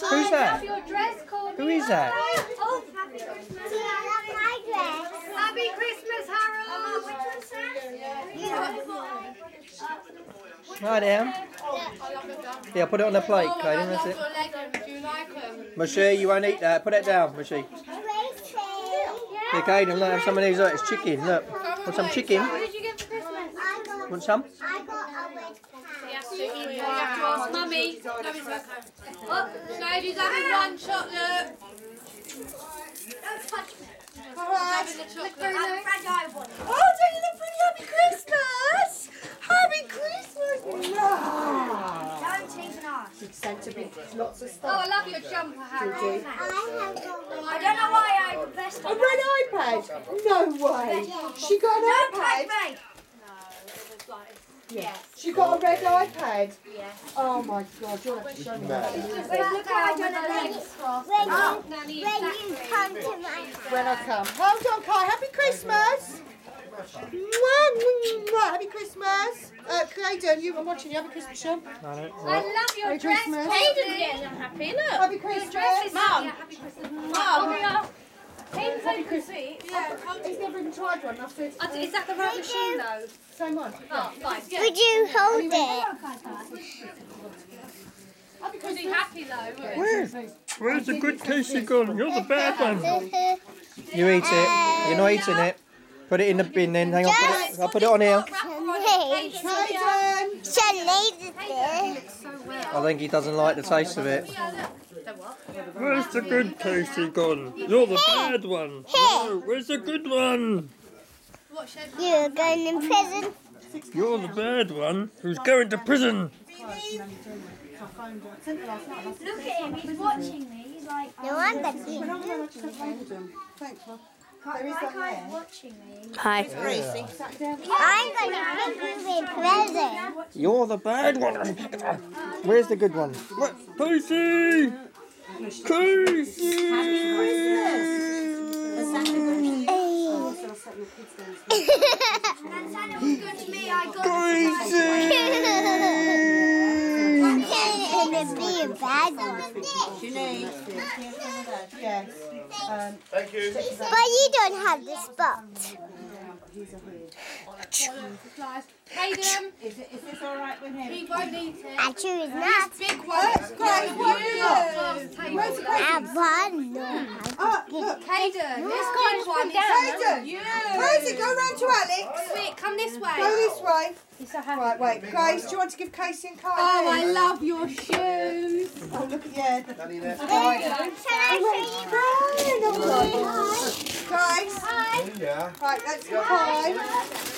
Who's that? Your dress called Who is that? Oh, happy Christmas. my dress. Happy Christmas, Harold. Uh, right down. Yeah, put it on the plate, oh, Caden, that's it. Do you like them? You won't eat that. Put it down, Mushy. Here, Caden, look, have some of these. Look, it's chicken. Look. Want some chicken? What did you get for Christmas? Want some? I got a red cat. You have to ask Mummy. Oh, Sadie's having one chocolate. Don't touch me. Having the chocolate. Oh, don't you look pretty? Happy Christmas! Happy Christmas! No! Don't change an arse. It's sent to be lots of stuff. Oh. I love your jumper, Harold. I have got oh, I don't know why I have the best A red iPad? No way. She got an iPad? mate. Yeah. She got a red iPad? Yes. Oh my god, you'll have to show me that. Look how I done a legs cross. when Oh, you, Nanny, when you come to my house. When I come. Hold on, Kai. Happy Christmas! Happy Christmas! Uh, Clayton, you were watching. You have a Christmas shop? No, no. I love your Merry dress. Christmas. Hayden's getting unhappy. Look. Happy Christmas! Dress Mum. Yeah, happy Christmas. Mum. Hayden's Happy happy Christmas. Christmas. Yeah, he's never even tried one. I said, Is that the right machine though? Same one. Oh, fine. Would you hold it? Happy Was he Christmas. happy though? Where's, where's the good tasty gone? You're the bad one. You eat it. You're not eating it. Put it in the bin then. Hang on. Put it, I'll put it on here. I think he doesn't like the taste of it. Where's the good tasty gone? You're the bad one. No, where's the good one? You're going in prison. You're the bad one who's going to prison. Look at him. He's watching me. He's like, No wonder oh, he. Thanks, Mum. There is watching me. Hi. Gracie, sat down. I'm going to put you in prison. You're the bad one. Where's the good one? What? Casey! Casey! Santa was good to me. I got Can it be a bad one? Janine. Yes. Um, But you don't have the spot. Hayden. is, it, is this all right with him? He won't eat it. I choose not. Big one. That's great. What have you got? Where's the I present? want no. Oh, look. Hayden, this ah, guy's one. Hayden! Yeah. Rosie, go round to Alex. Quick, come this way. Go this way. Right, wait. Grace, do you want to give Casey and Kai Oh, I a hand? love your shoes. Oh, look at yeah. Can I Grace. Yeah. Right, that's for Kai.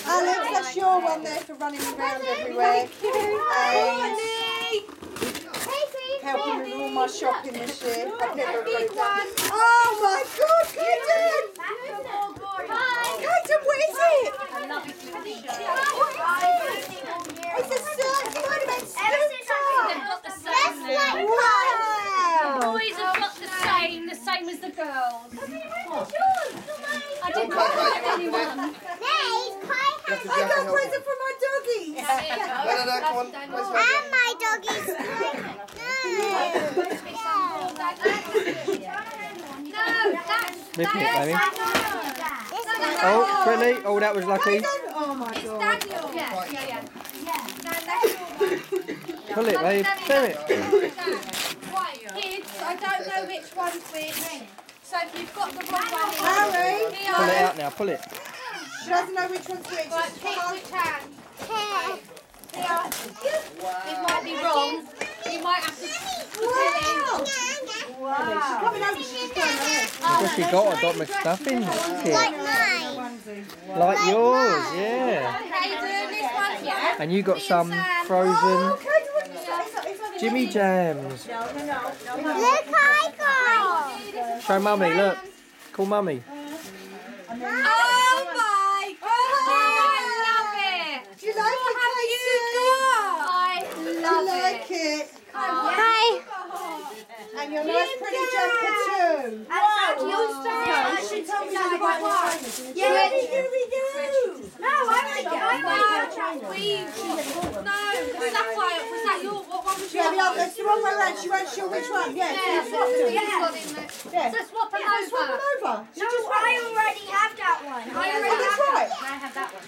Alex, that's your one there for running around everywhere. And helping with all my shopping this year. I've never really done. Oh my God, Kaden! Kaden, what is it? It's a circle. What about scooter? That's like Wow! Boys have got the same, the the girls. I didn't know anyone. I got a present for my doggies. No, no, no, come on. Let's. And my doggies. No, that's Lick it, baby. Oh, Trilly. Oh, that was lucky. Oh my it's God. Daniel. Oh, yeah, yeah, yeah. No, that's Pull it, babe. Pull it. Kids, I don't know which one's which. So if you've got the wrong one, Harry, here, Pull it out now. Pull it. she doesn't know which one's which. Right, pick which hand. Hair. It might be wrong. You might have to put it in. She's coming over. She's going over. What's she got? I got my stuff in. Like mine. Like yours, yeah. Hayden, this one's yeah. And you got some um, frozen oh, Jimmy Jams. Look, I got. Show mummy, look. Call mummy. Oh my! Oh, I love it. Do you like What have it, you got? Casey? I Do you love like it. it? Hi. And your nice pretty jumper too. Wow. She told me the right one. Yeah. Scooby-Doo. No, I like it. I like it. We, no, the sapphire. Was that your? What one was Yeah, the other, it's the wrong way around. She won't sure which one. Yeah, Yeah, so swap them. Yeah. So swap them Yeah, swap them over. over. She No, just I went. already have that one. I Oh, already that's have right. I have that one.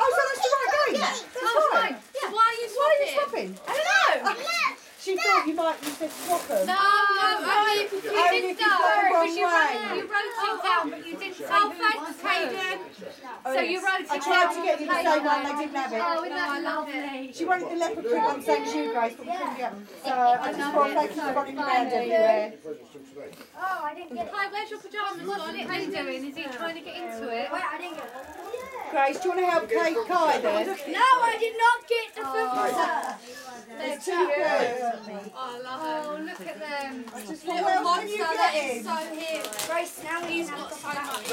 Oh, so that's the right game. That's Oh, right. fine. Yeah. Why are you Why are you swapping? swapping? I don't know. She thought you might, you said swap them. No, only if you Only didn't if you've got the know. wrong because you way. wrote, you wrote it down, but you didn't say Oh, thanks, Hayden. Oh, so you wrote it I tried to get you the same one, they didn't have it. Oh, isn't that lovely? She wanted the leopard print on the same as you, Grace, but we couldn't get them. So I just thought they keep running around everywhere. Oh, I didn't get it. Hi, where's your pajamas? What's Hayden doing? Is he trying to get into it? Wait, I didn't get it. Grace, do you want to help Kate Kai then? No, I did not get the filter. It's too good. Oh, look at them. Just what else can you get? So here, Grace, now he's got so much.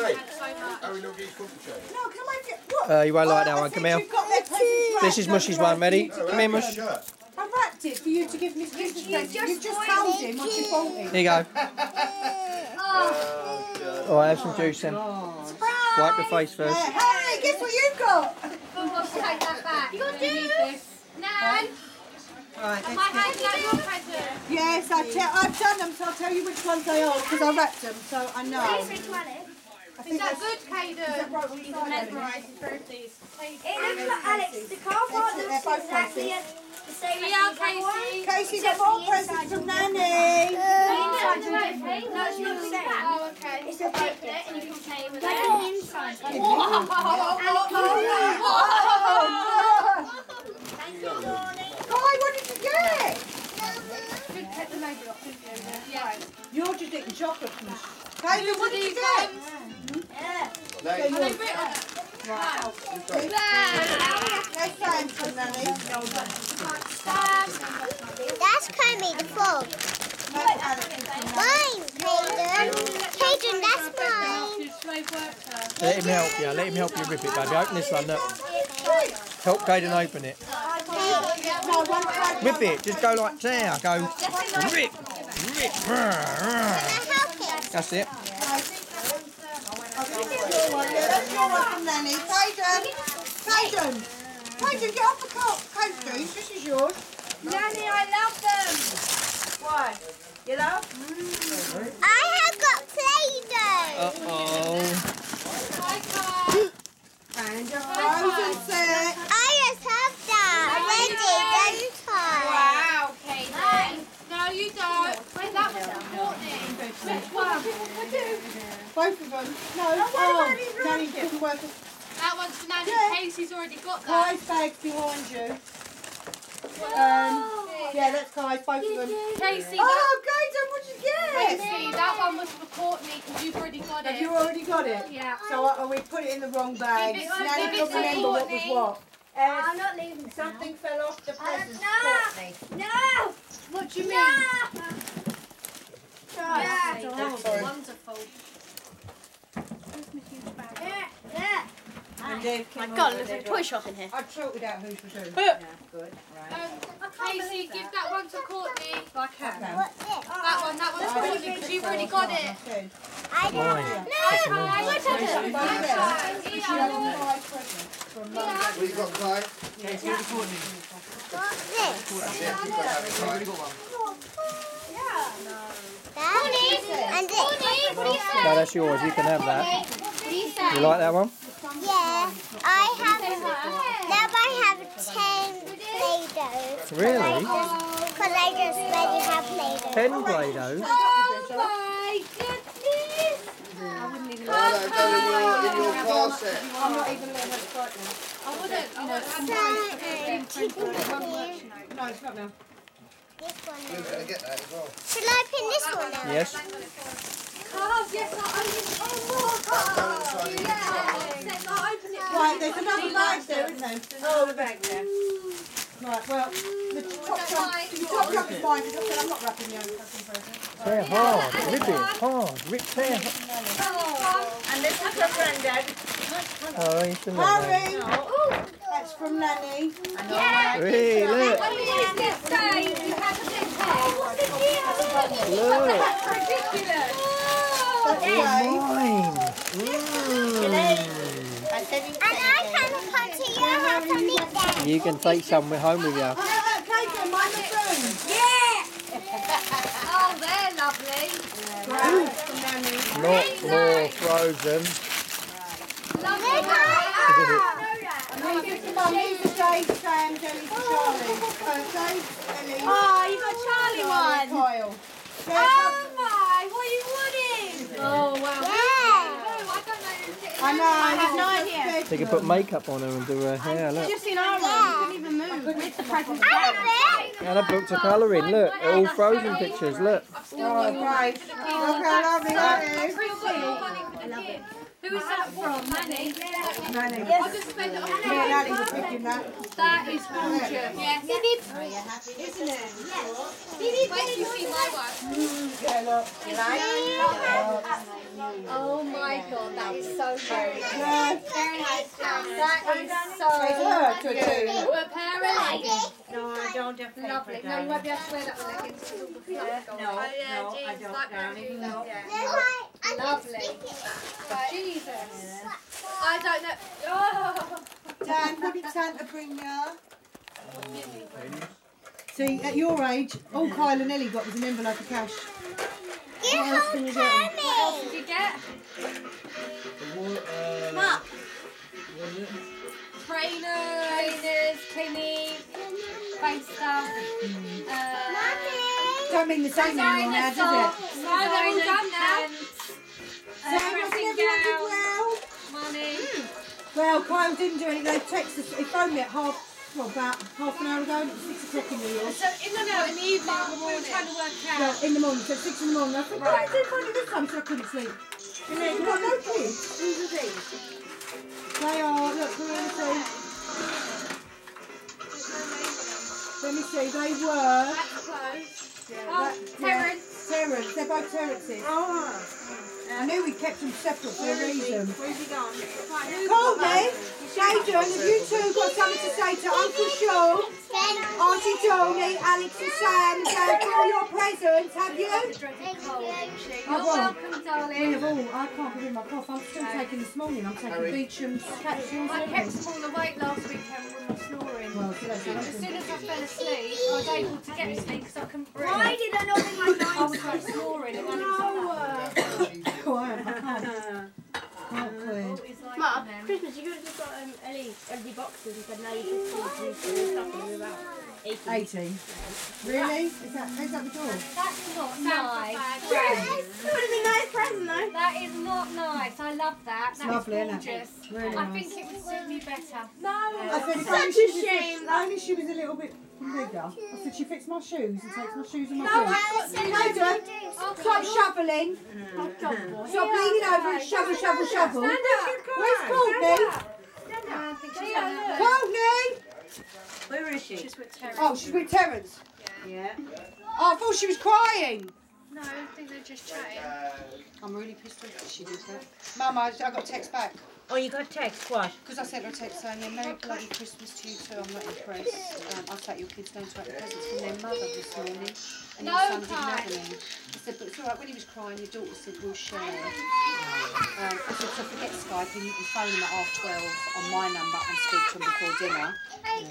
Harry, no get football check. No, can I get, what? Uh, you won't like Oh, that I one. Come here. you've got their presents wrapped, This is Mushy's one. Ready? Come here, Mush. I wrapped it for you to give Miss Christmas present. You've just told him what you bought him. Here you go. Oh, I have some juice then. Wipe the face first. Hey, guess what you've got? We'll take that back. You got this. Nan, Right, am I handing out your present? Yes, I tell, I've done them, so I'll tell you which ones they are because I wrapped them, so I know. I Which one is? Is think that that's- good, Hayden? He's mesmerised his. It looks like Alex. The car part They're looks exactly faces. the same as Yeah, the other. Casey. Casey Except got more for the presents inside from is Nanny. different. No, No, it's not the same. Oh, okay. It's a bit and you can play with Like it. the inside. Thank you, Lorne. Kai, what did you get? Didn't take the label off, did you? Yeah. You're just eating chocolate from Kai, what did you These get? ones. Yeah. They're Are they yours. written? Wow. They're fans from Nanny. That's Kermit the Frog. That's Alex's. Mine, Caden. Caden, that's mine. Your slave worker. Let him help you. Let him help you rip it, baby. Open this one. Look. Help Caden open it. No, one side. Rip it. Just go like there. Go. Rip. Rip. That's it. Your one, yeah, that's your one from Nanny. Caden. Caden. Caden, get off the co- coaster. This is yours. Nanny, I love them. Why? You know? I have got Play-Doh. Oh. And your frozen set. I just have that ready, don't I? Wow, Katie. No, you don't. Wait, that was for Courtney. Which one? Both of them. No, oh, Nanny couldn't work. a- That one's for Nanny. Yeah. Casey's already got that. Kai's bag's behind you. Um, yeah, that's Kai's, both of them. Casey, that, Oh, Caden, what'd you get? Casey, that one was for Courtney because you've already got Have it. you already got it? Yeah. So uh, we put it in the wrong bag. Give it- Nanny give it couldn't remember what was Courtney. what. I'm Uh, not leaving this something fell off the now. presents. No. Courtney. No. What do you mean? No. Yeah. Sorry. Wonderful. Yeah. Yeah. And Dave came God, over there's there. a toy shop in here. I sorted out who's for who. Yeah, good. Right. Um, Casey, give that one to Courtney. I can. Okay. What's this? That one, that one's Courtney because you've already got it. Good. I don't Mine. know. Hi, What look is at it? it. Both there. Hi, She Ian. had five presents from Mum. What you got, Clyde? What's this? Yeah, keep on having Clyde. That and this. No, that's yours. You can have that. You like that one? Yeah, I have. Now I have ten Play-Dohs. Really? Because I just already have Play-Doh. Ten Play-Dohs. Oh my goodness! Oh, they've done in your, in your car set. I'm not even letting her start now. I wouldn't. I wouldn't have So, chicken here. No, it's not now. This one You're going to get that as well. Should I pin this one now? Yes. Cars, yes, I open it. Oh, more cars! Yeah! Let's not open it. Right, there's another bag there, isn't there? Oh, the bag there. Right, well, the oh, top trunk, the top trunk is fine because I said I'm not wrapping the own fucking present. Tear hard. Rip it hard. Rip tear. And this is for Grandad. Oh, you shouldn't have Harry! That's from Nanny. Yeah. Hey, look. What is this? You have a big head. What's the deal? Look. That's ridiculous. That's mine. And I can come to your house and eat. You can take some home with you. Not more frozen mind the spoon. Not more frozen. Mum, here's the Dave, Sam, Jelly for Charlie. Uh, Dave, Ellie, Oh, you got Charlie one. Kyle. Oh my, what are you wanting? Oh wow. Yeah. I know. I have no idea. They could put makeup on her and do her hair. Look. Just seen our one. You couldn't even move. With the present. And I booked a colouring. Look, all frozen pictures. Look. Oh, great. Look how lovely that is. Who is that from? Manny? Nanny. I just spent it on Yeah, Nanny was picking that. That is gorgeous. Yes. Oh, Isn't it? Wait till you see my one. Yeah, look. You like? Oh my god, that is so good. Yeah. Very nice. That is so her to do. What a pair of leggings. No, I don't have Lovely. No, you won't be able to wear that with leggings all the fluff gone. No, no, I don't. No. Yeah. Lovely. Jesus. I don't know. Oh. Dan, what did Santa bring you? See, at your age, all Kyle and Ellie got was an envelope of cash. Give What else can you him get? What did you get? Mark. Trainers. Trainers, Timmy, face stuff. Uh, Don't mean the same anymore now, does it? Designer done now. Sam, wasn't everyone did well? Money. Well, Kyle didn't do anything. They texted us, he phoned me at half, well, about half an hour ago, and it was six o'clock in New York. So in the no, in the evening, we were trying to work out. Well, in the morning, so six in the morning. I said, why did you phone me this time? So I couldn't sleep. And then, what, no kids? Who's the these? They are, look, we're see. Let me see, they were. That's close. Yeah, Oh, that- yeah, Terence. Terence, they're both Terences. Oh. Ah. I knew we kept them separate for a reason. Where's he gone? Courtney, Jaden, have you two got something to say to Uncle Sean, Auntie Tony, Alex and Sam, and Dad for all your presents, have you? You're won. welcome, We have all, I can't believe my cough, I'm still taking this morning, I'm taking Beecham's capsules. I kept everything. them all awake last weekend with my snoring. Well, As soon as I fell asleep, I was able to get asleep because I couldn't breathe. Why did I not bring my I was like snoring and then it's Quiet, I can't. Can't clear. Them. Christmas, you could have just got um, Ellie empty boxes and said, no, you can still do some stuff and move out. 18. 18. Really? Is that, is that the door? That's not nice. That would have been a nice present though. That is not nice. I love that. That's lovely, isn't it? gorgeous. Really I nice. think it would suit me better. No! I said, if Such only a she was shame If only she was a little bit bigger. I said, she fits my shoes and takes my shoes and my No, boots. I've got some Jaden, stop shoveling. Stop leaning over and shovel, shovel, shovel. Where's Courtney? I think she's gonna- Courtney! Where is she? She's with Terry. Oh, she's with Terence. Yeah. Oh, I thought she was crying. No, I think they're just chatting. I'm really pissed off that she did that. Mum, I, I got a text back. Oh, you got a text? What? Because I sent her a text saying, yeah, Merry bloody Christmas to you too. I'm not impressed. Um, I thought your kids going to open presents from their mother this morning. And No your son didn't time. have any. I said, but it's all right. When he was crying, your daughter said, we'll share. Um, I said, so forget Skype and you can phone him at half 12 on my number and speak to him before dinner.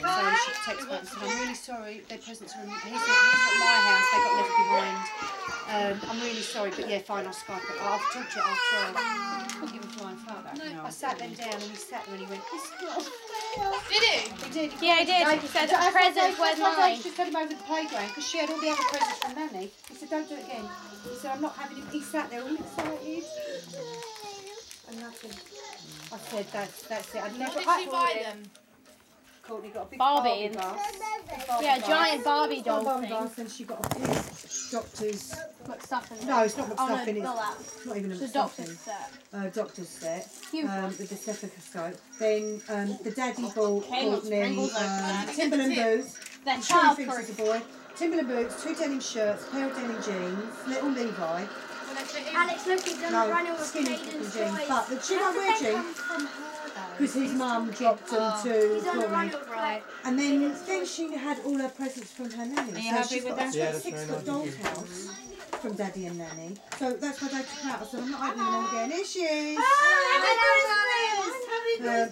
So she texted back and said, I'm really sorry, their presents are in, he's, at, he's at my house, they got left behind. Um, I'm really sorry, but yeah, fine, I'll Skype it. I'll talk to you at half 12. Couldn't give a flying fuck. I sat them down and he sat there and he went, it's not Did he? he did. Yeah, I did. He said, I- I- presents, I- where's I- I mine? just had him over the playground because she had all the other presents from Nanny. He said, don't do it again. He said, I'm not having him. He sat there all excited. And nothing. I said, that's, that's it. I'd never. Did she buy them? Courtney got a big Barbie. Barbie glass. Barbie Yeah, glass. giant Barbie doll Barbie thing. and she got a big doctor's. Put stuff in No, it's not Oh, McStuffin. it's not it's not even a It's a McStuffin. doctor's set. uh, doctor's set Huge um, one. with the stethoscope. Then um, the daddy bought Hang on, Courtney Pringles over um, there. Timberland boots. They're I'm sure he thinks childproof. he's a boy. Timberland boots, two denim shirts, a pair of denim jeans, little Levi. Alex, look, he's done No, a running with skinny Caden's jeans. toys. But the should I wear jeans? Because his mum dropped them to He's on a Courtney. run with right. And then, then she had all her presents from her nanny. Are you happy she's with got that? a Yeah, that's six very foot nice. doll's house from daddy and nanny. So that's why Dad took her out. I said, I'm not opening them all again. Here she is. Uh,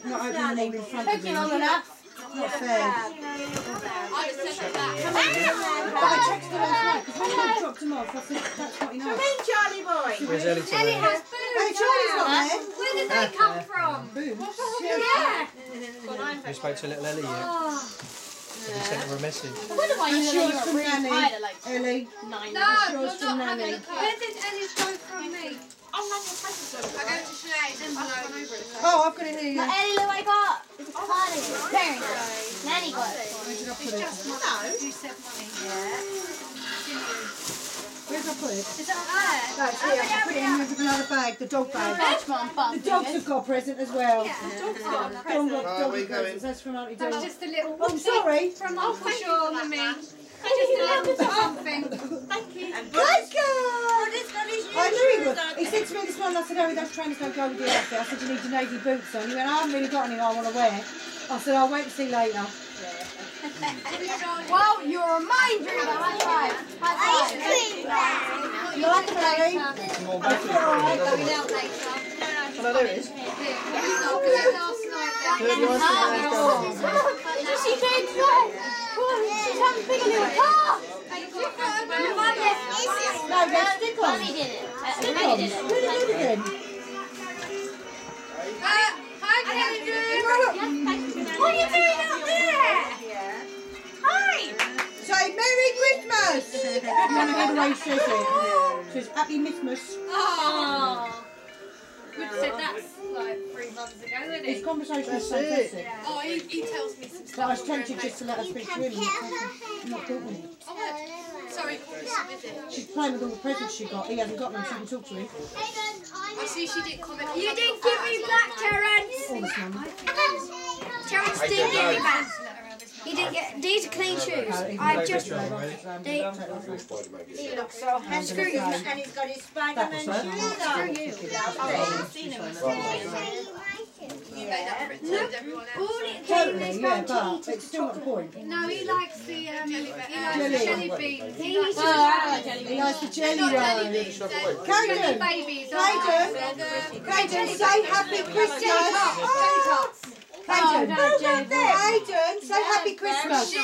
not opening them all in front of me. Taking long enough. Not fair. I just said that. I texted her last night because when I dropped him off, I said, that's not enough. Charlie boy. Where's Ellie Ellie today? has Hey. Charlie's not there. Where did they come from? Boobs. Yeah. You spoke to little Ellie yet? Oh. Have sent her a message? I wonder why you That's know you yours were from really tired at like Ellie. nine. No, yours you're not having Nanny. a Where did Ellie go from me? Oh, I've got it here. But Yeah. Ellie, look what I got. It's a party. Very nice. Nanny got it. Where did I put it? You said money. Where did I put it? Is that there? No, it's here. I put it in with another bag, the dog bag. That's mum, The dogs have got a present as well. Yeah. Dog got Where are dog we presents. going? That's from Auntie That's Dawn. just a little Oh, sorry. from Uncle Sean and me. Just a little something. Thank you. Good girl! I knew he would. He said to me this morning, I said, oh, those trainers don't go with the outfit. I said, you need your navy boots on. He went, I haven't really got any I want to wear. I said, I'll wait and see later. Well, you're a mind reader. High five. High Ice five. cream bag. You like them, Harry? More batteries for you, doesn't it? Oh, no, there it is. Last night. Look, your ice cream man's gone. Did you see James White? She's having a big little car. No, go stick on. Mummy did it. Uh, Mummy on. did Do it it. again. What are you doing up there? Say Merry Christmas! no, no, how the says it. Says Happy Christmas. Oh. We said that's like three months ago, isn't This it? conversation is That's it. fantastic. Oh, he, he tells me some But I stuff. was tempted just to let her speak to him. I'm not talking. Oh, Sorry, She's playing with all the presents she got. He hasn't got them, so she can talk to him. I see she didn't comment. You didn't give me black, Terence. All this mum. Terence didn't give me back. He didn't get. These are clean shoes. I just. They. He looks so And screw you. And he's got his Spider-Man shoes All it came Totally, is yeah, about but tea it's still not the point. No, he likes the um, he likes Jelly. the jelly beans. He likes the jelly jelly beans. Uh, jelly Caden, babies. Uh, Caden, uh, Caden, say Happy Christmas. Jelly tots. Caden, Caden, say Happy Christmas. She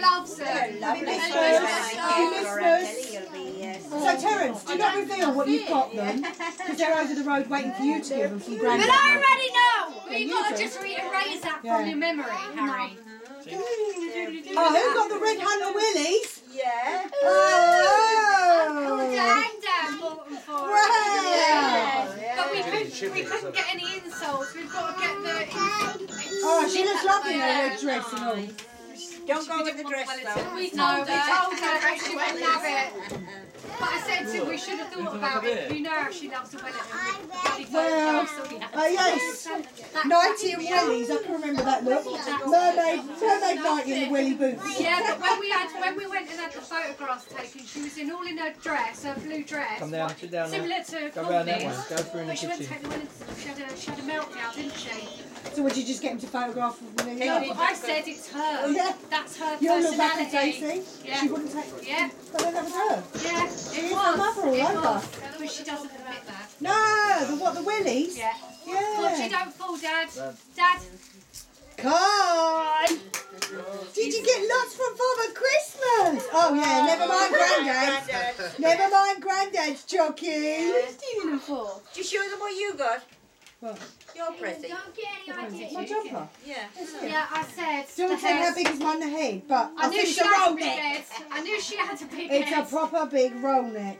loves them. Happy Christmas. Happy Christmas. So Terence, do not reveal what you've got them, because they're over the road waiting for you to give them from But Grandad. I already know. Yeah, You've you got to do. just rearrange that Yeah. from your memory, Harry. Oh, who got the red Hunter Willies? Yeah. Oh! Dang, dang, bought them for Wow! But we couldn't, we couldn't get any insoles. We've got to get the. Oh, she looks lovely in her red dress and all. Don't go with the dress though. We told her. We told her she wouldn't have it. But I said to her, we should have thought about it. You know how she loves the wedding. Bloody Well, photographs, uh, so we had oh yes, that- Nighty and Willies, I can remember that look. Mermaid, mermaid Nighty and the Willy boots. Yeah, but when we had when we went and had the photographs taken, she was in all in her dress, her blue dress, Come down, sit down similar to Go round that Courtney's. Go through in the But she went to kitchen. take the wedding stuff. She had a she had a meltdown, didn't she? So would you just get him to photograph with me? I said it's her. Oh, yeah. That's her You'll look back and say, personality. Yeah. She wouldn't take Yeah, But then that was her. yeah, She it is her was. mother all it over. was. But she doesn't admit that. No, the what, the Willies? Yeah. But she Yeah. don't fall, Dad. Dad. Con! Did you get lots from Father Christmas? Oh yeah, never mind Grandad's. Never mind Grandad's jockey. Who's stealing them for? Do you show them what you got? What? Your present. Don't get any ideas. My jumper. Yeah. Yeah, I said. Still the tell how big is mine the head, but I I, knew think she it's a had a roll big neck. head. I knew she had a big It's a proper big roll neck.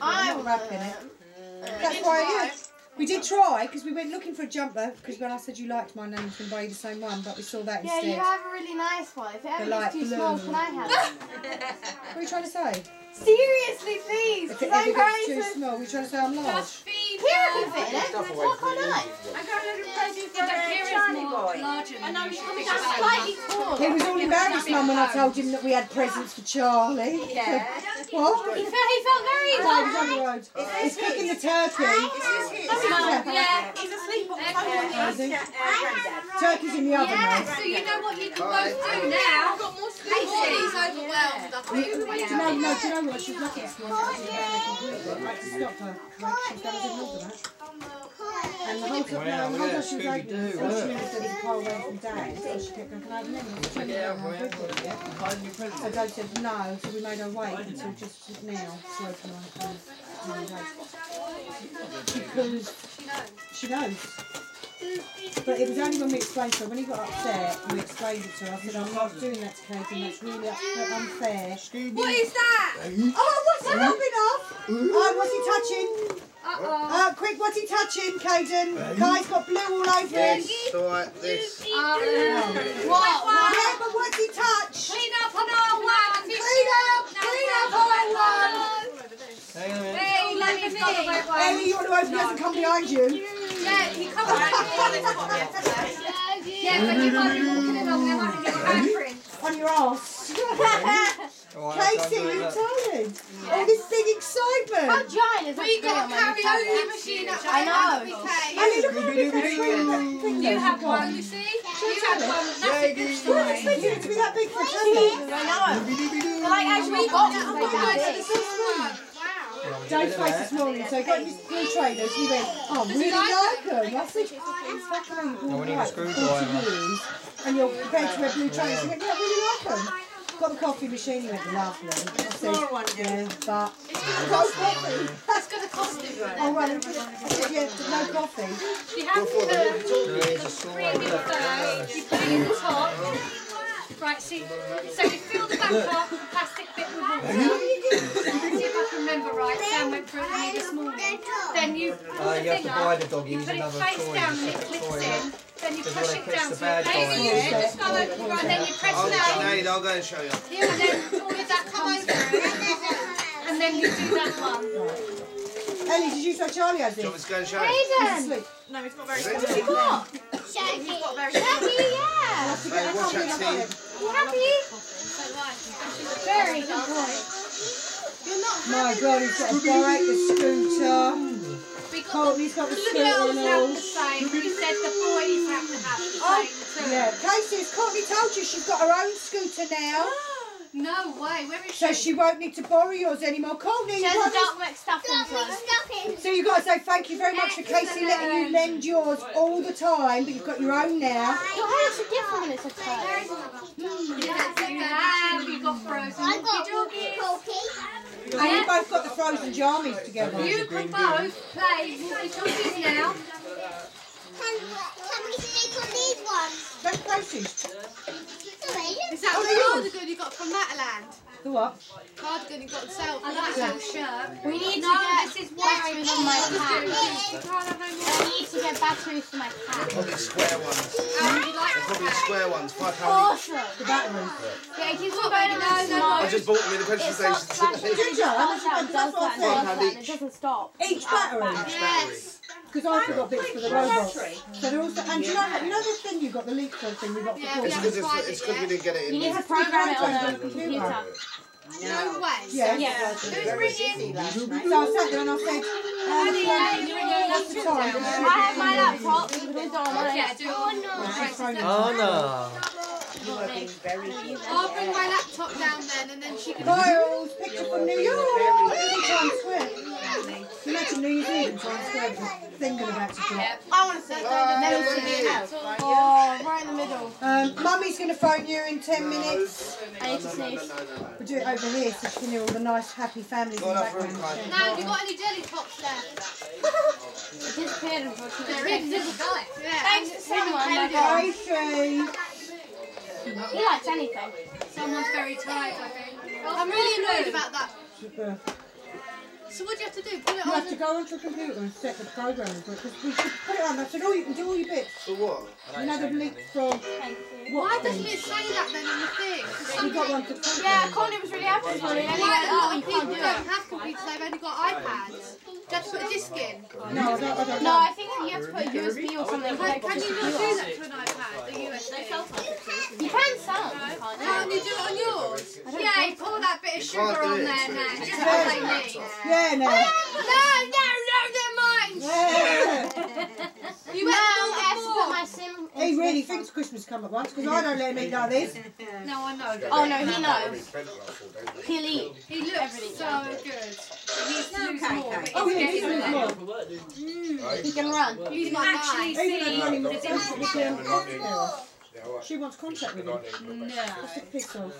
I'm not wrapping it. That's why it is. We did try because we went looking for a jumper because when I said you liked mine, then you can buy you the same one, but we saw that Yeah, instead. you have a really nice one. If it ever light gets too small, blue. can I have it? What are you trying to say? Seriously, please. If it 'cause ever I'm gets going too to. small, we're trying to say I'm large. Just feed Kira her. fit in it. What can I? I got a little present for Charlie boy. I know he's She's coming bigger down than slightly tall. He was all embarrassed, Mum, when I told him that we had presents for Charlie. Yeah. What? He felt, he felt very Oh, well. he's on the road. He's cooking the turkey. Yeah. He's asleep on Okay. Is he? Uh, Turkey's in the oven Yeah, now. so you know what you can both do now. Casey. overwhelmed. Do you know, no, do you know what? She's looking at me. I had to stop her. Like, she's done a that. And the whole time, no, the whole she was opening it, so she there was a away from Dad. So she kept going, can I have them? I was checking out how good was it? So Dad said no, so we made her wait until just now to open her um, days. Because she knows. But it was only when we explained to her, when he got upset, we explained it to her. I said, I'm not doing that to Katie, that's really unfair. What is that? Oh, what's he rubbing off? Oh, what's he touching? Uh-oh. Uh, quick, what's he touching, Caden? Guy's got blue all over him. This, like this. Uh, What? Yeah, but what's he touch? Clean up on our one. Clean up, clean up, all one. Hang on a minute. Hey, let me got the right. Ellie, you want to open it and come behind you? Yeah, he comes back. Yeah, but you might be walking along, there might be a handprint. On your ass. All right, I'll Casey, go and do you that. tired? All this big excitement. giant is We got a karaoke machine at I know. Ellie, look how big that screen You have one, you see? You have one. That's a good You weren't story. expecting it to be that big for a. I know. They're like actual boxes. They got big. Dave face this morning, so he got his blue trainers. He went, oh, really like them. I said, it's fucking hell, you've been No, we need a right for screwdriver. 40 years, and you're prepared to wear blue trainers. He went, yeah, I really like them. Got the coffee machine, he went, lovely. I said, yeah, but no coffee. That's going to cost him. Oh, well, I said, yeah, but no coffee. You have to There is a slide um, in there. first, you put it in the top. Right, see, so you fill the back up plastic bit with water. See if I can remember right, Sam went through it with me this morning. Then you pull Uh, the you have thing to buy up, the you put it face toy, down and it a clicks in. Then you push it it down catches the so it guy, goes it's in, just and then you press down. Sinead, I'll go and show you. Yeah, and then all of that comes through, and then you do that one. Ellie, did you say Charlie had has Do you it? want me to go and show you? He's asleep. Shaggy. Shaggy, yeah. Hey, watch that team. You happy? Very good boy. My God, he's got a bike, a scooter. We got Courtney's got the the scooter girls and have all. the same. We said the boys have to have oh, the Oh, same too. Yeah, Casey, has Courtney told you she's got her own scooter now, oh, No way. Where is she? so she? she won't need to borrow yours anymore. Courtney, She you has a want dark mix stuff Stop into it, it. So you've got to say thank you very much for Casey letting you lend yours all the time, but you've got your own now. Your hair's so different when it's a tie. Hmm. And we got frozen. I got walkie-talkies. And you both got the frozen jammies together. You can both play walkie-talkies now. Can, can we speak on these ones? Don't postage. Sorry. Is that Oh, the cardigan you got from Matalan? The what? Cardigan you got yourself. I like that shirt. We need to get this is batteries on my cat. You can't have no more. I need to get batteries for my cat. Probably square ones. How you like Probably square ones. Five pounds. Awesome. The batteries. Yeah, it keeps on going in and No, no, I just bought them in the petrol It stops station flashing. today. Did you? How much Does that what and I does said. that and it doesn't stop. Each battery. Yes. Because I forgot bits for the robots. So they're also, and do you know, what- you know the thing you got, the leak code thing you got for Yeah, Paul? It's because it's, it's 'cause we didn't get it in. You in. need to program it on the computer. No way. Yeah. Yeah. Who's ringing? So I sat there and I said, um, what's the time? I have my laptop. It's on my Yeah, do it. Oh no. I'll bring my laptop down then, and then she can. Kyle's picture from New York Times Square. Imagine New Year's Eve in Times Square with a thing about to drop. I want to sit there. Oh, right in the middle. Um, Mummy's going to phone you in 10 minutes. I need to sneeze. We'll do it over here so she can hear all the nice happy families in the Got enough room, background. Kylie. Now, have you got any jelly tops left? It disappeared unfortunately. They're in this guy. Thanks to someone. that Hi, Shay. He likes anything. Someone's very tired, I think. I'm really annoyed about that. Super. So what do you have to do? Put it You on have to go onto the computer and set the program for because we should put it on. I said, oh, you can do all your bits. For what? You know the link from Thank you. Why doesn't it say that then on the thing? You got one to program. Yeah, Courtney was really happy for me. And Why went, oh, you uh, people can't do don't it. have computers, they've only got iPads. Do you have to put a disc in? No, I don't, I don't No. I think you have to put a USB or something. Can, can you not do that to an iPad, a USB? You can some, can't you? Can't you do it on yours? Yeah, pour that bit of sugar on there now. Just what they need. Yeah, no. No, no, no, they're mine! Yeah. You went I have to the my SIM He really thinks Christmas come at once because I don't let him eat like this. No, I know. Oh no, he knows. He'll eat. He looks Everything. so good. He's losing Okay, more. okay. Oh, it's yeah, getting he's there. more. He can mm. run. You can actually Even see though running the was difference. basically Sarah. She wants contact with him. No. That's a piss off.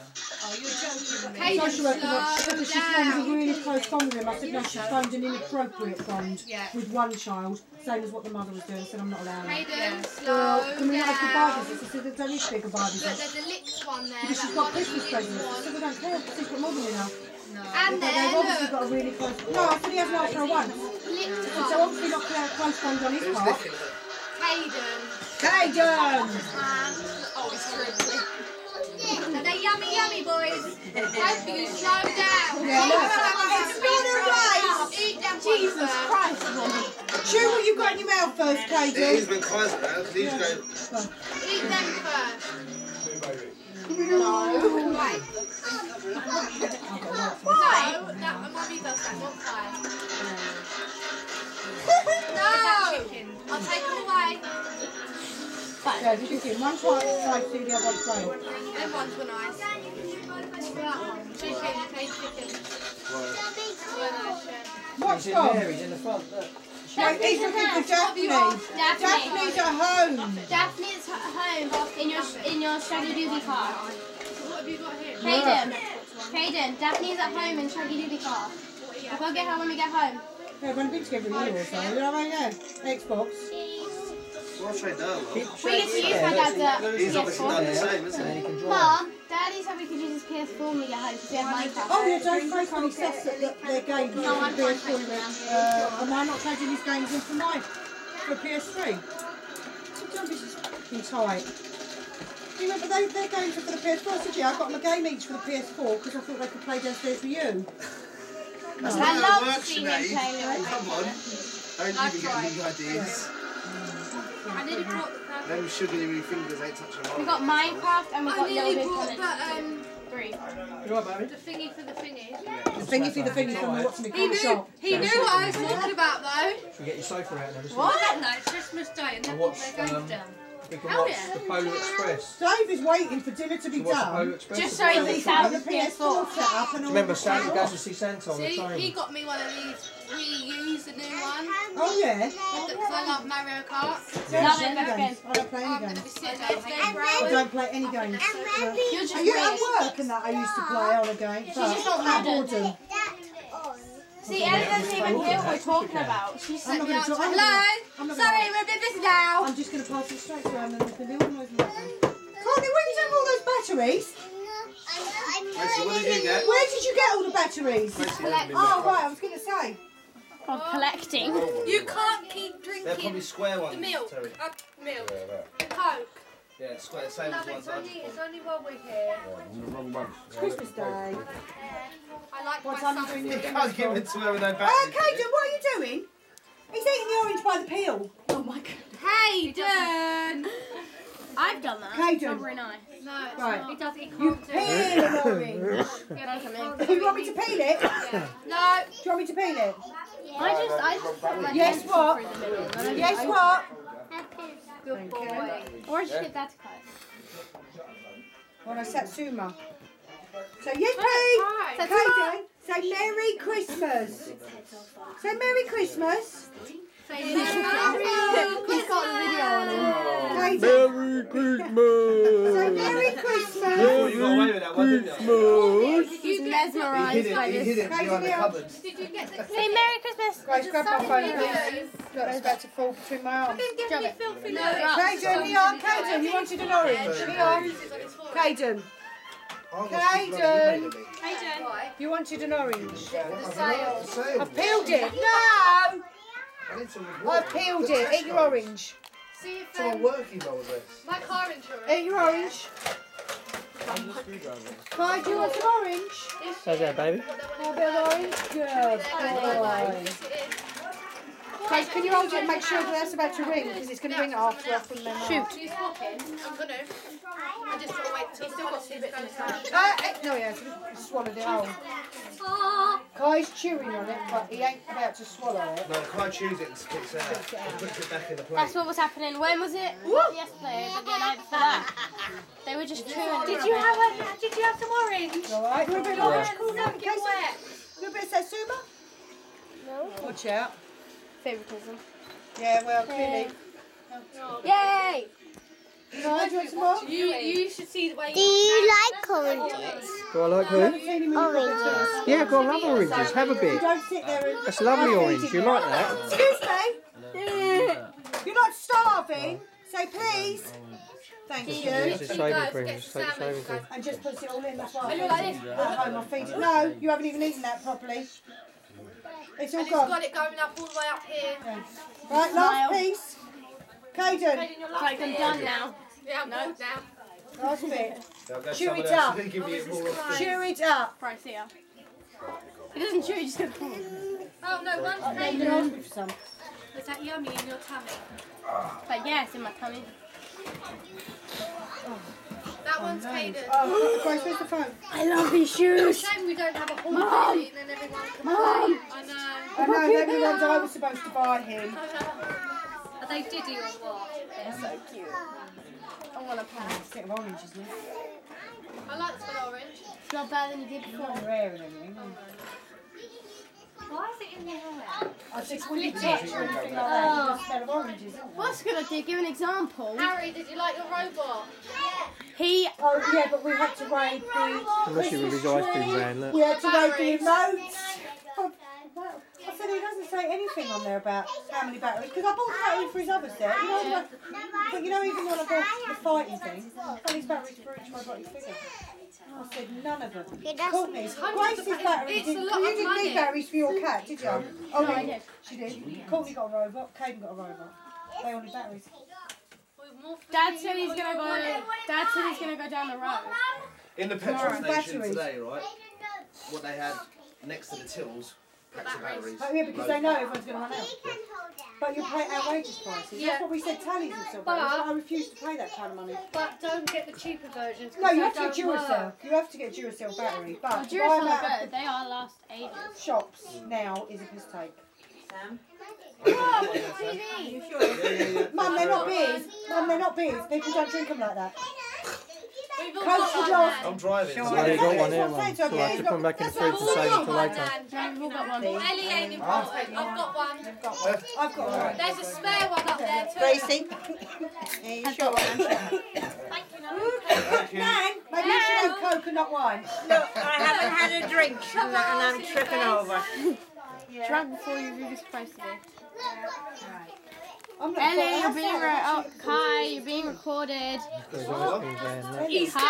Oh, you're joking with me. Hayden, Social worker got slow because she phoned a really close bond with him. I said, no, she phoned an inappropriate bond Yeah. with one child, same as what the mother was doing. I said, I'm not allowing that. Hayden, Well, slow can we not have down. goodbye visits? I said, there don't need to be a goodbye there's a licked one there. Because she's that got one Christmas you presents. didn't I said, we don't care. She's got more than enough. And But there, they've obviously look, got a really close. No, I said he hasn't asked her once. licked So one. obviously not clear close bond on his part. Hayden. Hayden! Oh, it's true. Are they yummy, yummy boys? Hope you slow down. Yeah, look. It's been a race. Eat them Jesus first. Christ. Chew what you've got in your mouth first, He's Hayden. been Kaiser now, because he's going. Eat them first. No. Right. No, that mummy does that. One five. No. I'll take them away. Yeah, did you see? One try, try to do the other one play. Them ones were nice. Chicken, okay, chicken. Yeah, yeah. What's in the front. Look. Wait, he's looking for Daphne. Daphne. Daphne's at home. Daphne's at home in your in your Shaggy Dooby car. What have you got here? Hayden. Hayden, Daphne's at home in Shaggy Dooby car. Go get her when we get home. Yeah, we've only been together or so. You know what I mean? Yeah. Xbox. What's right now, We get to use my dad's uh, He's obviously done the PS4. same, isn't he? he can drive. Mum, Daddy said we could use his PS4 when we get home because we have Minecraft. Oh yeah, don't play funny stuff that that their games. No, I'm They're fine, calling thank. Uh, am I not taking these games in for mine? For PS3? Don't be so fucking tight. You remember they, their games are for the PS4? I said, yeah, I got them a game each for the PS4 because I thought they could play downstairs with you. That's I not how it love works, seeing Sinead. him play Come on. Don't I've even get tried. new ideas. I nearly brought the Them sugary fingers ain't touching We got Minecraft and we got Little Big Planet. um, Three. You alright, baby? the thingy for the thingy. The thingy for the thingy from the what's in the He knew, shop. he knew what I was talking about though. Should we get your sofa out and everything? What? No, it's Christmas Day and I they've watched, got their um, games down. We can watch yeah. the Polar Express. Dave is waiting for dinner to be To watch the Polar done. Just so he He's can got sound the the PS4 PS4. set up and all. Remember Santa goes to see Santa on the See, train. he got me one of these Wii U's, the new one. Oh yeah. Because I love Mario Kart. Yeah, Love it, any games. I don't play any going to be games. sitting down today for I don't play any games. You're just Are you at work and that I used to play on a game? But just not at good at boredom. See, Ellie doesn't even hear what we're talking about. She I'm me out to to talk. Hello? I'm not Sorry, we're a bit busy now. I'm just going to pass it straight to her and then there's going to be all the noise in the where did you have all those batteries? Tracy, what did you get? Where did you get all the batteries? Tracy, they've been Oh, right, I was going to say. I'm collecting. You can't keep They're drinking probably square ones. the milk. Terry. Uh, milk. The Coke. Yeah, square, same No, as but ones it's only, it's only while we're here. It's Christmas Day. I like What my time are you doing son. You can't give it to her with no batteries. Caden, what are you doing? He's eating the orange by the peel. Oh my god. Hey, Hayden! I've done that. Caden. Not very nice. No, it's Right. not. He does, he You can't do peel it. an orange. Yeah, that's me. you want me to peel it? Do No. Do you want me to peel it? I just, I just put my Yes, pencil what? through the middle. and I Yes, just- what? Good boy. Or just get that to cut. Well, I Satsuma. So, yippee! Right. Caden, say Merry Christmas. Say Merry Christmas. Say He's got the video on him. Caden, Merry Christmas! say Merry Christmas. You got away with that one, didn't you? He's mesmerised by it, he this. hid it behind the cupboard. Did you get the Say Merry Christmas. Grace, grab my phone. Look, videos? it's about to fall between my arms. Didn't me it. filthy No, Caden, Leon, Caden, you wanted an orange. Leon, Caden, Oh, what's bloody Caden. email me? you wanted an orange. I don't know what to say. I peeled it. No! I need some I water. peeled it. Eat your orange. See if It's a um, work email address. my car insurance. Eat your orange. Kai, do you want some orange? How's that, baby? A bit of orange? Good boy. Guys, can you hold it and make sure that that's about to ring because it's going to ring after I from them. Shoot. She's walking. I'm gonna. I just gotta wait till still got two bits inside. Uh, eh, no, he hasn't. He swallowed it whole. Kai's chewing on it, but he ain't about to swallow it. No, Kai chews it and spits it out. And puts it back in the plate. That's what was happening. When was it? Not yesterday, but the night before that. They were just chewing. Did you have a? Did you have some orange? All right. You want a bit of Yeah. orange? Cool, Don't get wet. You want a bit of Satsuma? No. Watch out. Favoritism. Yeah, well, clearly. Yay! No, do you want some more? You, you should see the way Do you like oranges? Do I like who? Oranges. Yeah, God, I love oranges. Have a bit. Don't sit there and. That's lovely orange. You like that? Excuse me. You're not starving. Say please. Thank you. This is shaving cream. Just take shaving cream. And just put it all in the fire. And you're like this. At home, I'll feed it. No, you haven't even eaten that properly. It's all And it's gone. got it going up all the way up here. Right, last piece. Caden, Taking your Like I'm done now. Yeah, I'm bored now. last bit. I'll go Chew someone it else up. and give you more. Chew it up. Right, see ya. It doesn't chew, you just go. Oh no, one's oh, I'm Hayden. hungry for some. Was that yummy in your tummy? But yeah, it's in my tummy. That oh, one's Hayden. Oh, Grace, where's the phone? I love these It's shoes. a shame we don't have a hall party and then everyone can play. I know. I know, they're the ones I was supposed to buy him. Are they Diddy or what? They're so cute. I want a pair. Stick of oranges, isn't it? I like the smell orange. It's not better than you did It's not before. rare and everything. Why is it in your hair? I just when you touch or anything like that, you can smell of oranges. What's a good idea? Give an example. Harry, did you like your robot? He Oh yeah, but we had to raid the. Unless you with his ice cream van, look. We had to raid the Batteries. remotes. Wow. I said he doesn't say anything on there about how many batteries because I bought the battery for his other set. You know, like, but you know, even when I bought the fighting thing, I these batteries for each robotic figure. I said none of them. It does- Courtney's, hundreds of Grace's ba- battery. Did, a you didn't need batteries for your cat, did you? Oh, No, no, did. she did. Courtney got a robot. Caden got a robot. They all need batteries. With more Dad said he's gonna go. Dad said he's gonna go down the road. In the petrol station today, right? What they had next to the tills, packs of batteries. Oh, yeah, because they know everyone's going to run out. But you pay outrageous uh, prices. Yeah. That's what we said tallies and so But- I refuse to pay that kind of money. But don't get the cheaper versions. No, you have to get don't Duracell. work. You have to get Duracell battery. But to buy Duracell are out good. They are last ages. shops now is a piss take. Sam. Mum, they're not beers. Mum, they're not beers. People don't drink them like that. We've all Coach got the one glass. I'm driving. Yeah, so- you got one here, That's what I'm man. So I have to yeah, back in the fridge and I'm save them for later. now. We've all got one. Ellie ain't important. I've got one. I've got one. There's a spare one up there too. Gracie. I've got one. Nan, maybe you should have Coke and not wine. Look, I haven't had a drink and I'm tripping over. Drunk before you do this supposed to be. I'm not Ellie, you're being re- oh, Kai, you're being recorded. There's an ice cream van, look. He's Hi.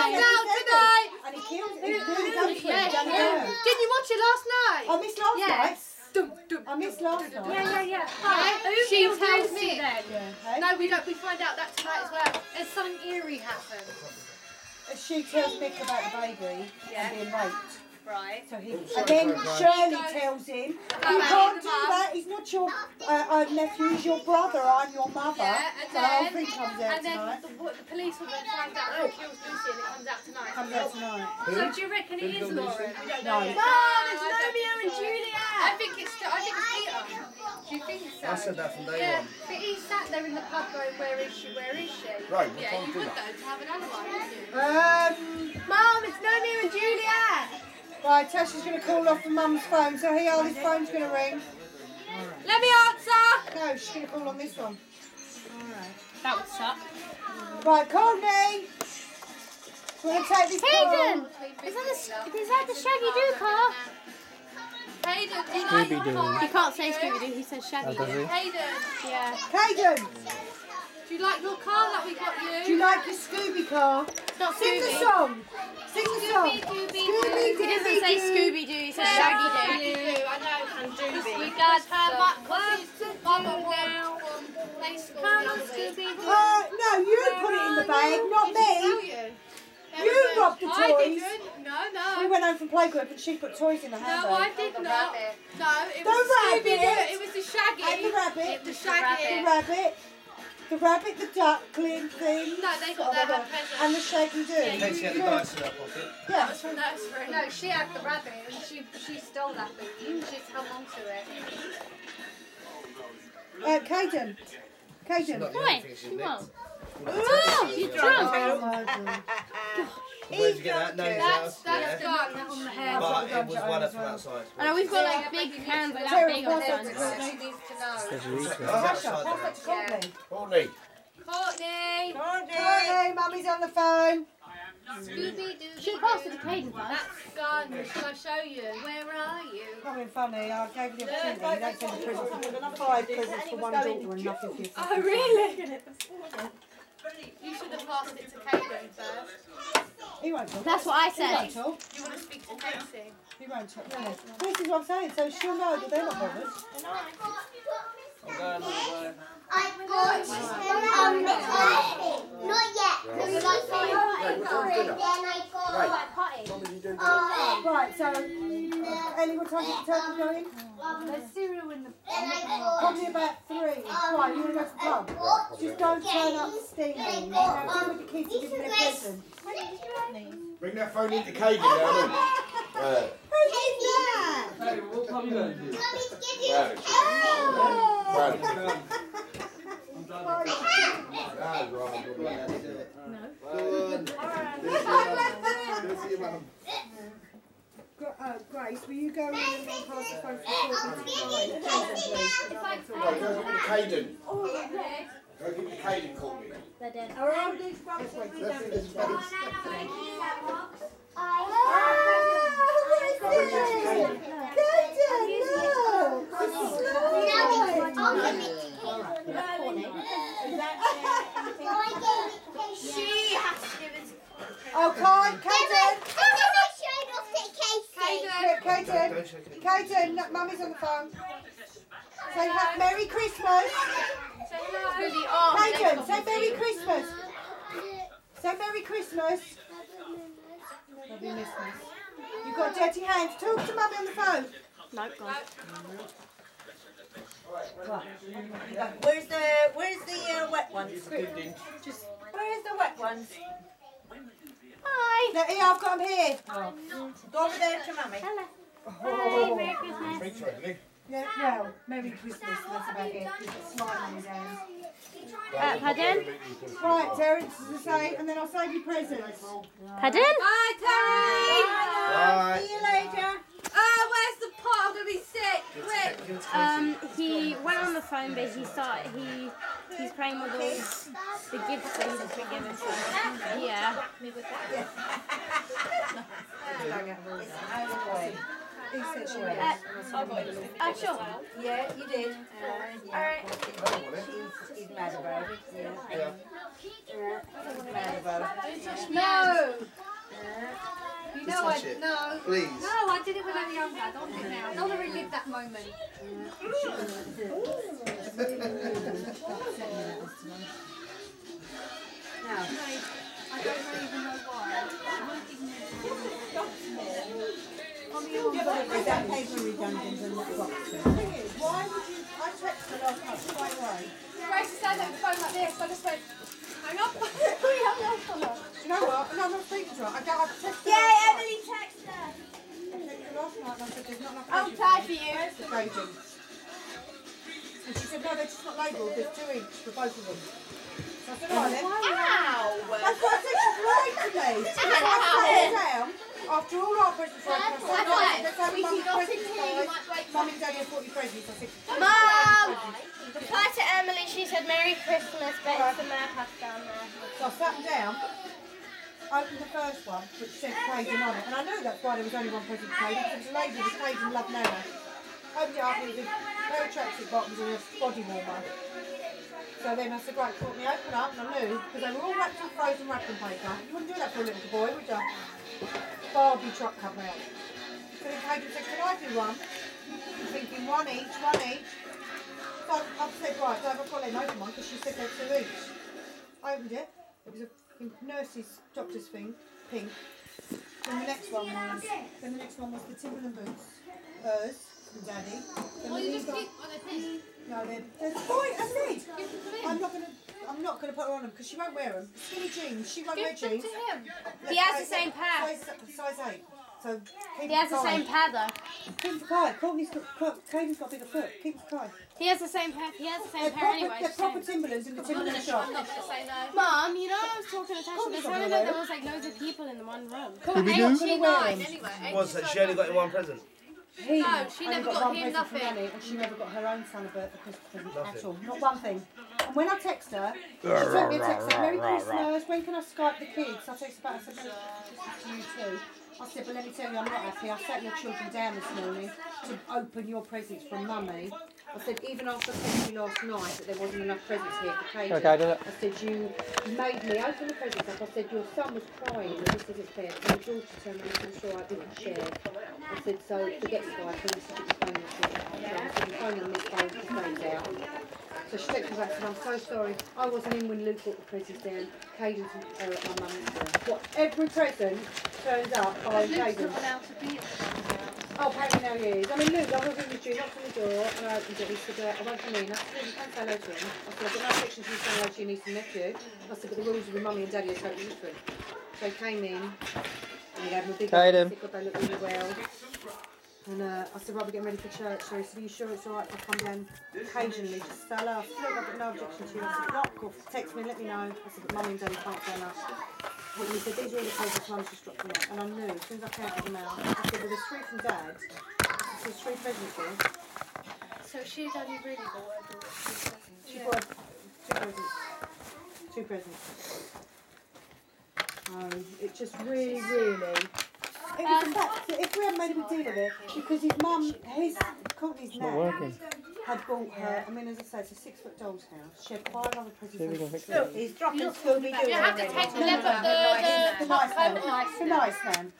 comes out tonight. And he kills it. He really it. Yeah, Down the yeah. road. Didn't you watch it last night? I missed last Yeah. night. Dum, dum, I missed last night. Yeah, yeah, yeah. Hi. She tells me. Yeah, hey? No, we don't. We find out that tonight as well. There's something eerie happened. She tells Mick about the baby and being raped. Right. So he, and then Shirley tells him, you can't do that, he's not your uh, uh, nephew, he's your brother, I'm your mother. Yeah, and so the whole then, thing comes out and then tonight. the, the police woman finds out who kills Lucy and it comes out tonight. Comes out tonight. So do you reckon it is Lauren? We don't No. know. yet. Mom, it's I Romeo and so. Juliet. I think it's I think it's Peter. Do you think so? I said that from day Yeah, one. but he sat there in the pub going, where is she, where is she? Right, we Yeah, can't you do would that. though to have another one, wouldn't you? Um, Mom, it's Romeo and Juliet. Right, Tasha's going to call off the mum's phone, so he, oh, his phone's going to ring. Let me answer! No, she's going to call on this one. Alright. That would suck. Right, Courtney! We're going to take this. Hayden, is that the is that the Shaggy Doo car? Hayden, do you like Scooby-Doo. car? He can't say Scooby Doo. He says Oh, Shaggy does Doo. he? Hayden, Yeah. Caden, do you like your car that we got you? do you like your Scooby car? It's not Sing the Scooby. song! Sing the song! Scooby-Doo. He doesn't say Scooby Doo. He says Shaggy Doo. I know. And Doobie. We got her back. Mum and one play school the. Uh, no, you put it in the bag, not me. You robbed the I toys. didn't. No, We went home from playgroup and she put toys in the No, handbag. I did not. No, it The was rabbit. Scooby Doo. It was the Shaggy. And the rabbit. The The Shaggy. rabbit. The rabbit, the duckling thing. No, they got Oh my that God. at present. And the shaggy do. Nancy had the dice in her pocket. Yeah. That's from nursery. No, she had the rabbit and she she stole that thing. She's hung on to it. Uh, Caden. Caden. Not the Boy, only come on. Oh, you're drunk. Oh my God. Where'd you get that? Name's That's, house. that's Yeah. gone on the hair. But it was one up from outside. I know we've got like big hands like that big on She needs to know. There's. Pass that to Courtney. Courtney. Courtney! Courtney, mummy's on the phone. Should pass it to Caden first. That's gone. Shall I show you? Where are you? Not being funny, I gave you the opportunity. You don't send the presents. Five presents for one daughter and nothing for you. Oh, really? You should have passed it to Caitlin first. He won't talk. That's what I He won't talk. You want to speak to Casey? He won't talk. No. This is what I'm saying, so she'll know that they're not bothered. I'm going, I'm going. I've got um, not yet, because I saw it, then I got uh, Right, so, Ellie, what time is the turkey going? There's cereal in the. then I got Probably about three. Right, you want to go to the? Just don't turn up steaming. You know, deal with the kids and give them a present. Bring that phone into Caden now, look. Uh, Who's that? Mommy's giving Oh! Gra- uh, Grace, will you go in and pass the phone to Courtney to Ryan? Please, Right, go give it to Caden. Go give it to Caden, Courtney. They're dead. Are all these boxes redundant? Ah, she has to give it. Oh, Kai, Kaden! Kaden! Kaden! Don't shake it. Kaden, look, Mummy's on the phone. Say ha- Merry Christmas! Really say Merry Christmas! Say Merry Christmas! Lovely Christmas. You've got dirty hands. Talk to Mummy on the phone. Nope, gone. Where's the Where's the uh, wet ones? Just Where's the wet ones? Hi. No, here, I've got them here. Go over there to mummy. Oh. Merry Christmas. Drink to. Yeah, well, Merry Christmas. That's about it. He's got a smile on his hands. Uh, pardon? Right, Terence, as I say, and then I'll save you presents. Pardon? Hi, Terry! Right. See you later. Oh, where's the pot? I'm going to be sick. Quick! Give it to Casey. Um, he went on the phone, but he started. He he's praying with all the gifts that he's been given. So, yeah. He said she Uh, was. uh, sure. Yeah, you did. Uh, Alright. He's, he's mad about it. Yeah. Yeah. He's mad about it. No! You know I. it. No. Please. No, I did it when I was younger. I don't do it now. I don't relive that moment. Now, I don't even know why. is that paper redundant and that box? The thing is, why would you, I texted her last night straight away. Grace stand at the phone like this. I just went, hang up. Do you know what? No, I'm not speaking to her. I got, I texted her last night. texted her. I texted her last night and I said, there's not enough I'll paper try for you. And she said, no, they're just not labelled. There's two each for both of them. So I said, all right then. That's what I said. She's lied to me. I sat her down after all our presents. I said, no, there's only mum's presents guys. Mummy and daddy have bought you presents. I said, Mum! Reply to Emily. She said Merry Christmas, but it's the Merpass down there. So I sat down, opened the first one, which said Caden on it, and I knew that's why there was only one present for Caden, because it was labelled as Love Nana. Opened it up, and it was of tracksuit bottoms and a body warmer. So then I said, right, Courtney, open up, and I knew, because they were all wrapped in frozen wrapping paper. You wouldn't do that for a little boy, would you? Barbie truck come out. So then Caden said, can I do one? I'm thinking one each, one each. So I said, right, so I've got to open one, because she said they're two each. I opened it. It was a nurse's doctor's thing, pink. Then the next one was. Then the next one was the Timberland boots, hers Daddy. Then Well, the you just keep. Oh, they're. No, they're. they're fine. I said. Give them to him. I'm not gonna. I'm not gonna put her on them because she won't wear them. Skinny jeans. She won't wear Give them jeans. to him. He has the same pair. Size, size eight. So keep He has the it same quiet. pair though. Keep it quiet. Courtney's got, Co- Caden's got bigger foot. Keep it quiet. He has the same pair. He has the They're same pair proper, anyway. they're proper. Timberlands in the Timberland shop. Mom, you know I was talking to Tasha. Courtney's They're not telling gonna her wear there was like loads of people in the one room. Ain't she nine Was that she only got in one present? He No, she never got got one him present from nothing. Nanny, and she never got her own son a birthday uh, Christmas present at all. Not one thing. And when I text her, she sent me a text saying, Merry Christmas, when can I Skype the kids? I texted back, I said, Merry Christmas to you too. I said, but let me tell you, I'm not happy. I sat your children down this morning to open your presents from mummy. I said, even after I texted you last night that there wasn't enough presents here for Katie. Okay, do it. I said, you made me open the presents up. I said, your son was crying and this isn't fair. So your daughter turned around and said, sure, I didn't share. I said, so forget Skype and this is your phone message. So I said, your phone on this phone, the phone's out. So she texted me back and said, I'm so sorry. I wasn't in when Luke brought the presents down. Caden's uh, at my mum's down. What, every present turns up by Caden. Oh, apparently now he is. I mean, Luke, I was in the street, knocked on the door, and I opened it. He said, uh, I won't come in. I said, you can say hello to him. I said, I've got no objection to you saying hello to your niece and nephew. I said, but the rules with mummy and daddy are totally different. So he came in, and he had my big Caden. he said, God, they look really well. And uh, I said, right, we're getting ready for church. So he said, are you sure it's all right if I come down occasionally just? I said, look, I've got no objection to you. I said, not cool. Text me, and let me know. I said, but mummy and daddy can't turn up. And he said, these are all the presents mum's just dropped them out. And I knew, as soon as I counted them out, I said, well, there's three from dad. So there's three presents here. So she's only really her daughter two presents. She bought two presents. Two presents. Um, it just really, really. It was the um, fact that if we hadn't made a big deal of it, because his mum, his Courtney's Not nan, working. had bought her. I mean, as I say, it's a six-foot doll's house. She had five other presents. See if we can on- fix Look, he's dropping Scooby Doo You have to already. take the No, no, level, the, the the, nice man. the, The nice man.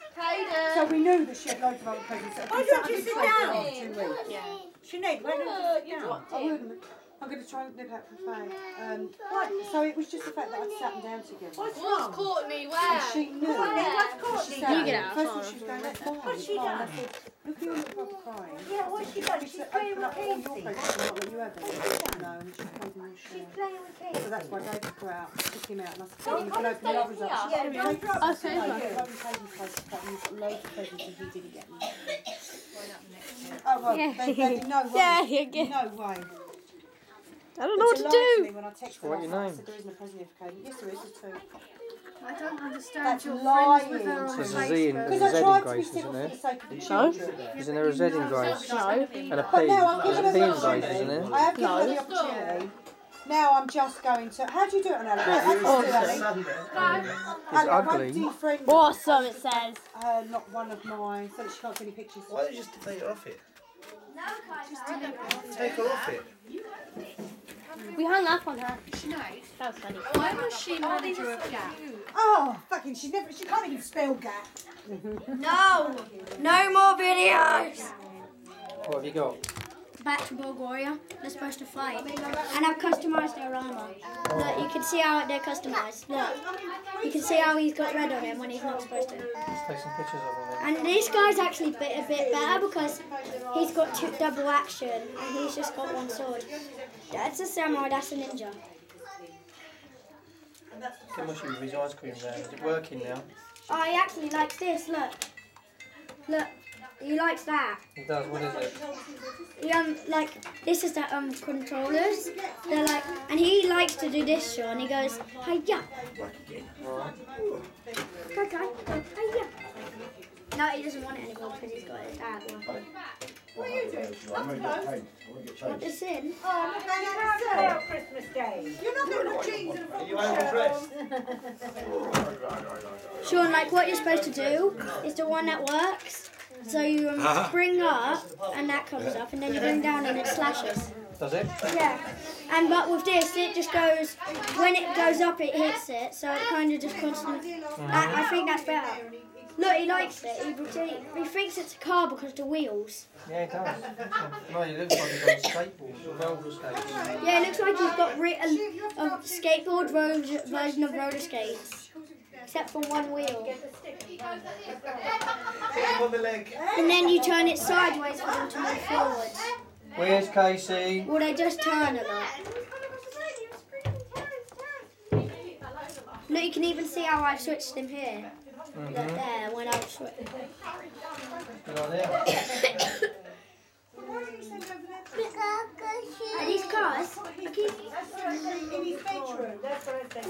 So we knew that she had loads of other presents. that had Why don't you sit down? over two weeks. Sinead, why don't you sit down? I wouldn't. I'm going to try and nip out for a fag. Um, so it was just the fact that I'd sat them down together. What's What's wrong? Courtney? And Where? she knew. What's She Courtney? sat You get out, First of all, she was going, that's fine. What's she fine. Done? look at your little brother crying. Yeah, what's she done? She's playing with up Casey. presents and not let you have any. No, and she told me all She's playing with So that's why David took out, took him out, and I said, Don't you come can and open the others up. here. She Yeah, said, don't "No, drop no, us no, here." you've opened Casey's place, but you've got loads of presents and he didn't get them. Oh, well, Yeah. they, they, no way. Yeah, you get- No way. I don't know what to do. me when I texted her What your name? said there isn't a present here for Katie. Yes, there is. There's two. I don't understand That's your lying. friends with her on There's a Z in- Facebook. There's Because a I Z in tried to be Grace, isn't for there? the sake of the No. children. Isn't there a Z in Grace? No. And a But P. now I've There's given a P her in the Grace, isn't there? I have given her the No. opportunity. Now I'm just going to. How do you do it on Alex? How do you do it, Ali? It's Ali, won't ugly. defriend Awesome, it says. uh, not one of my, so that she can't see any pictures. Why don't you just take her off it? Take her off it. We hung up on her. She knows. That was funny. why was she manager of oh, Gap? Oh, fucking! She never. She can't even spell gap. No, no more videos. What have you got? Back to Bulgaria. They're supposed to fight, and I've customised their armour. Look, you can see how they're customised. Look, you can see how he's got red on him when he's not supposed to. Let's take some pictures of him. And this guy's actually bit, a bit better because he's got two double action and he's just got one sword. That's a samurai, that's a ninja. Too much with his ice cream there. Is it working now? Oh, he actually likes this, look. Look, he likes that. He does. What is it? He, um, like, this is the, um, controllers. They're like, and he likes to do this, Sean. He goes, hiya. Right. Go, go, go, hiya. No, he doesn't want it anymore because he's got his dad. What are you doing? I'm close. Put this in? Oh, look, I never said on Christmas Day. You're not going to jeans and a Are you overdressed? Sean, like what you're supposed to do is the one that works. So you um, bring up and that comes up, and then you bring down and it slashes. Does it? Yeah. And but with this, it just goes when it goes up, it hits it. So it kind of just constantly. I, I think that's better. Look, he likes it. He, he, he thinks it's a car because of the wheels. Yeah, it does. No, it looks like he's on skateboards, roller skates. Yeah, it looks like he's got re- a, a skateboard road, version of roller skates, except for one wheel. On the leg. And then you turn it sideways for them to move forwards. Where's Casey? Well, they just turn a lot. Look, you can even see how I've switched him here. Look mm-hmm. there when I was cars? In his bedroom. That's what I said.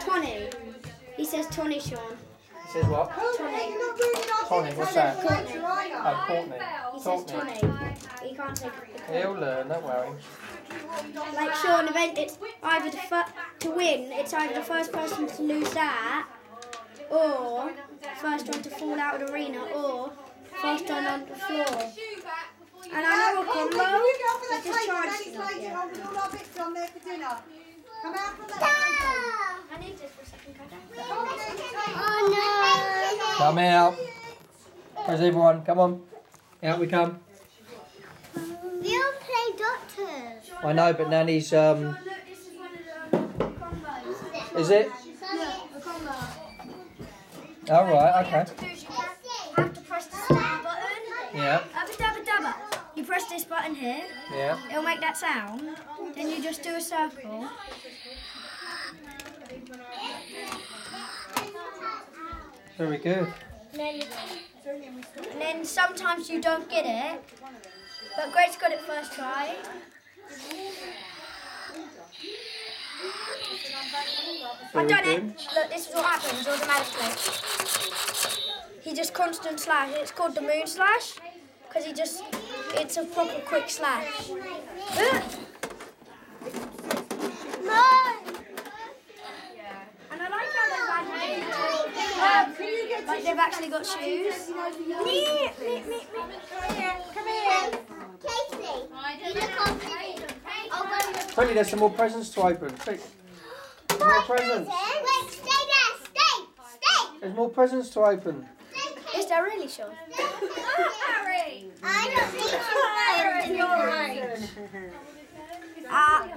Tony. He says Tony Sean. It says what? Tony. Tony, what's that? Courtney. Oh, Courtney. He says Courtney. Tony. He can't say Courtney. He'll learn, don't worry. Like Sean, event it's either the fir- to win, it's either the first person to lose that, or first one to fall out of the arena, or first one on the floor. And I know a combo. I just tried to yeah. all our bits on there for dinner. Come out from that. I need this for a second. Come out. Where's everyone? Come on. Out we come. We all play doctors. I know, but Nanny's, um, is it? All right, okay. have to press the button. Yeah, Dabba dabba dabba. You press this button here, yeah. it'll make that sound. Then you just do a circle. Very good. And then, and then sometimes you don't get it. But Grace got it first try. I've done it. Look, this is what happens automatically. He just constant slash. It's called the moon slash because he just, it's a proper quick slash. Ugh. And I like how they've actually, um, like they've actually got shoes. Meep, meep, meep, meep. Casey, you look on me. I'll go. Quickly, there's some more presents to open. Quick. There's more presents. Wait, stay there. Stay. Stay. There's more presents to open. Is there really, Sean? I don't think so. You're right. Ah,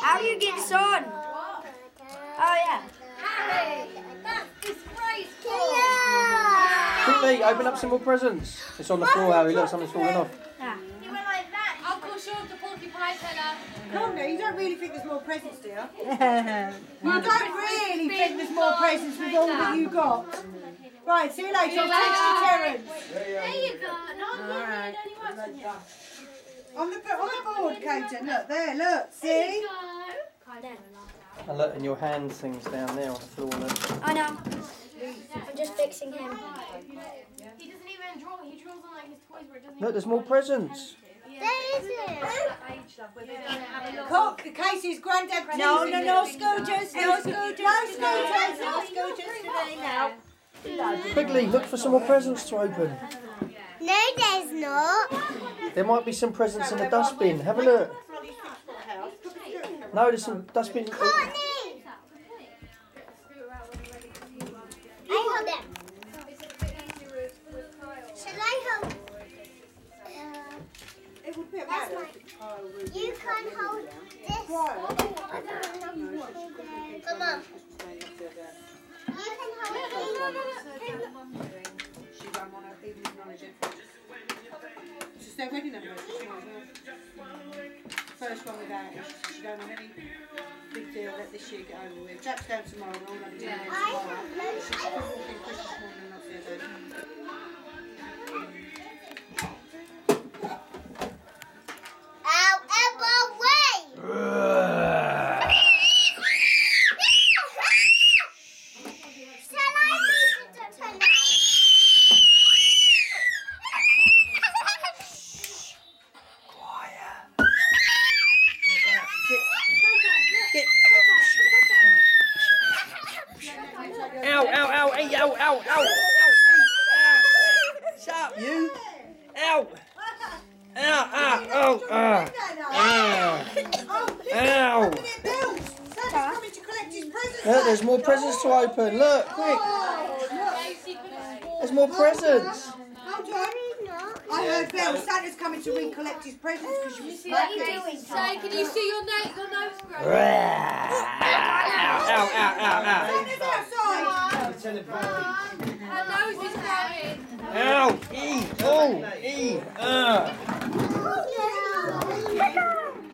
how do you get sun? Oh yeah. Quickly, open up some more presents. It's on the floor, Harry. Look, something's falling off. Ah. Uncle Sean's the porcupine teller. Come now, you don't really think there's more presents, do you? you don't really think there's more presents with all that you got. Right, see you later. I'll text you Terence. There you go. No, Alright. only watching you. On the, on the board, Caden. Look, there, look. See? And look, and your hand things down there on the floor. Look. I know. I'm just fixing him. He doesn't even draw. He draws on like his toys where it doesn't Look, there's more presents. There isn't. Cook, Casey's granddad. No, no, no scooters. No scooters. No scooters. No scooters today now. Quickly, look for some more presents to open. No, there's not. There might be some presents in the dustbin. Have a look. No, there's some dustbin. Courtney. I hold them. Shall I hold? It would be That's about mine. You can hold this. Come on. You can. She want to even acknowledge it. It's their wedding anniversary tomorrow. First one without it. She don't have any big deal. Let this year get over with. Jack's down tomorrow. We're all having dinner I tomorrow. have no She's walking Christmas morning that's the.